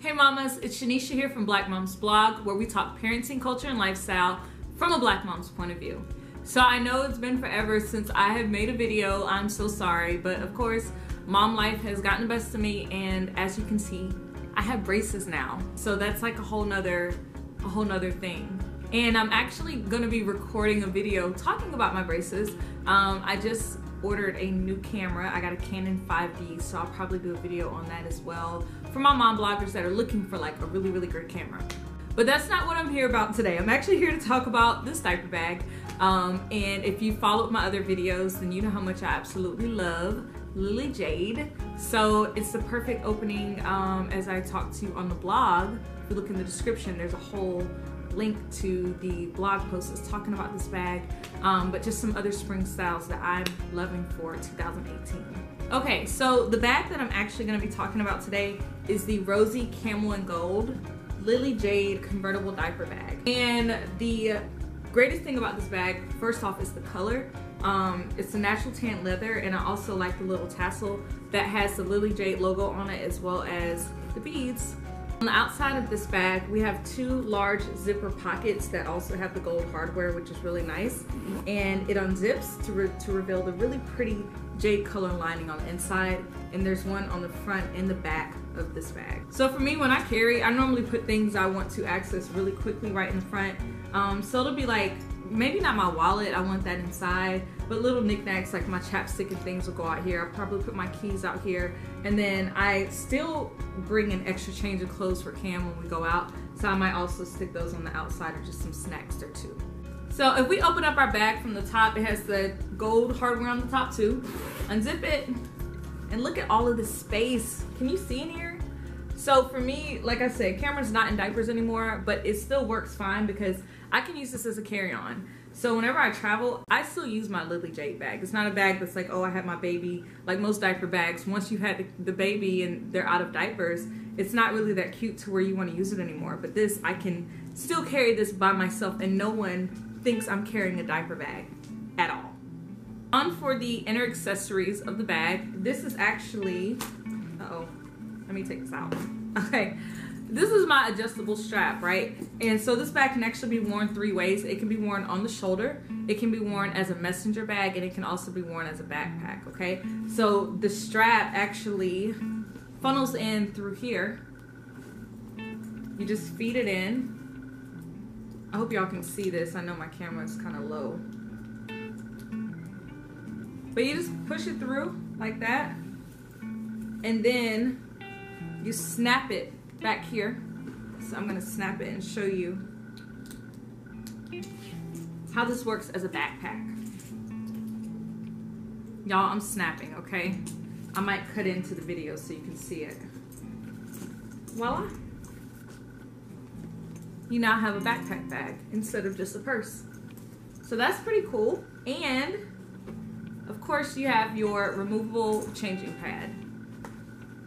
Hey mamas, it's Shanisha here from Black Moms Blog, where we talk parenting, culture, and lifestyle from a black mom's point of view. So I know it's been forever since I have made a video, I'm so sorry, but of course, mom life has gotten the best of me, and as you can see, I have braces now. So that's like a whole nother, a whole nother thing. And I'm actually gonna be recording a video talking about my braces. Um, I just ordered a new camera. I got a Canon 5D, so I'll probably do a video on that as well for my mom bloggers that are looking for like a really, really good camera. But that's not what I'm here about today. I'm actually here to talk about this diaper bag. Um, and if you followed my other videos, then you know how much I absolutely love Lily Jade. So it's the perfect opening um, as I talked to you on the blog. If you look in the description, there's a whole link to the blog post that's talking about this bag, um, but just some other spring styles that I'm loving for 2018. Okay, so the bag that I'm actually gonna be talking about today is the Rosie Camel and Gold Lily Jade convertible diaper bag. And the greatest thing about this bag, first off, is the color. Um, it's a natural tan leather, and I also like the little tassel that has the Lily Jade logo on it as well as the beads on the outside of this bag, we have two large zipper pockets that also have the gold hardware, which is really nice. And it unzips to, re to reveal the really pretty jade color lining on the inside. And there's one on the front and the back of this bag. So for me, when I carry, I normally put things I want to access really quickly right in the front. Um, so it'll be like maybe not my wallet, I want that inside, but little knickknacks like my chapstick and things will go out here. I'll probably put my keys out here. And then I still bring an extra change of clothes for Cam when we go out. So I might also stick those on the outside or just some snacks there too. So if we open up our bag from the top, it has the gold hardware on the top too. Unzip it and look at all of this space. Can you see in here? So for me, like I said, Cameron's not in diapers anymore, but it still works fine because I can use this as a carry-on. So whenever I travel, I still use my Lily Jade bag. It's not a bag that's like, oh, I had my baby. Like most diaper bags, once you've had the, baby and they're out of diapers, it's not really that cute to where you want to use it anymore. But this, I can still carry this by myself and no one thinks I'm carrying a diaper bag at all. On for the inner accessories of the bag. This is actually, uh oh let me take this out. Okay, this is my adjustable strap, right? And so this bag can actually be worn three ways. It can be worn on the shoulder, it can be worn as a messenger bag, and it can also be worn as a backpack, okay? So the strap actually funnels in through here. You just feed it in. I hope y'all can see this. I know my camera is kind of low. But you just push it through like that. And then you snap it back here. So I'm gonna snap it and show you how this works as a backpack. Y'all, I'm snapping, okay? I might cut into the video so you can see it. Voila. You now have a backpack bag instead of just a purse. So that's pretty cool. And of course you have your removable changing pad.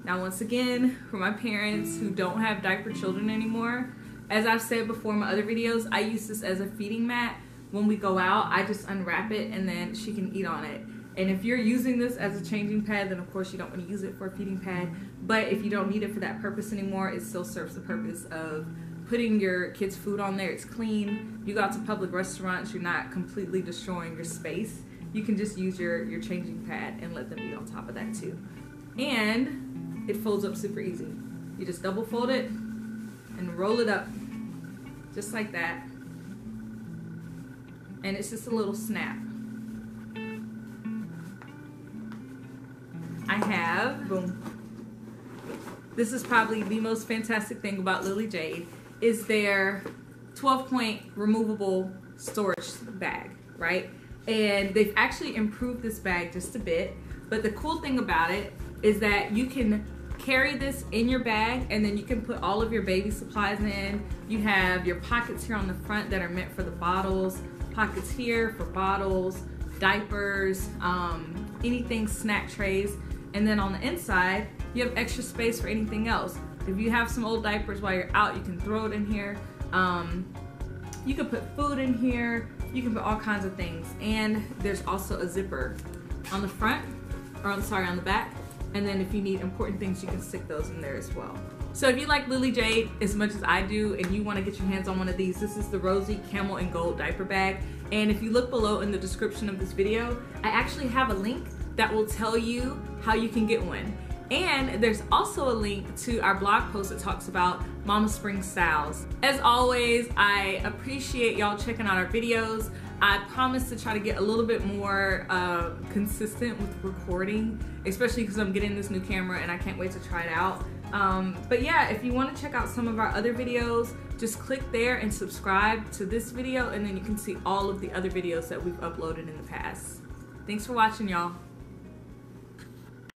Now, once again, for my parents who don't have diaper children anymore, as I've said before in my other videos, I use this as a feeding mat. When we go out, I just unwrap it and then she can eat on it. And if you're using this as a changing pad, then of course you don't want to use it for a feeding pad. But if you don't need it for that purpose anymore, it still serves the purpose of putting your kids' food on there. It's clean. You go out to public restaurants, you're not completely destroying your space. You can just use your, your changing pad and let them eat on top of that too. And it folds up super easy. You just double fold it and roll it up just like that. And it's just a little snap. I have, boom. This is probably the most fantastic thing about Lily Jade is their 12 point removable storage bag, right? And they've actually improved this bag just a bit. But the cool thing about it is that you can carry this in your bag and then you can put all of your baby supplies in. You have your pockets here on the front that are meant for the bottles, pockets here for bottles, diapers, um, anything snack trays. And then on the inside, you have extra space for anything else. If you have some old diapers while you're out, you can throw it in here. Um, you can put food in here. You can put all kinds of things. And there's also a zipper on the front, or I'm sorry, on the back and then if you need important things, you can stick those in there as well. So if you like Lily Jade as much as I do and you want to get your hands on one of these, this is the Rosie Camel and Gold Diaper Bag. And if you look below in the description of this video, I actually have a link that will tell you how you can get one. And there's also a link to our blog post that talks about Mama Spring styles. As always, I appreciate y'all checking out our videos. I promise to try to get a little bit more uh, consistent with recording, especially because I'm getting this new camera and I can't wait to try it out. Um, but yeah, if you want to check out some of our other videos, just click there and subscribe to this video and then you can see all of the other videos that we've uploaded in the past. Thanks for watching, y'all.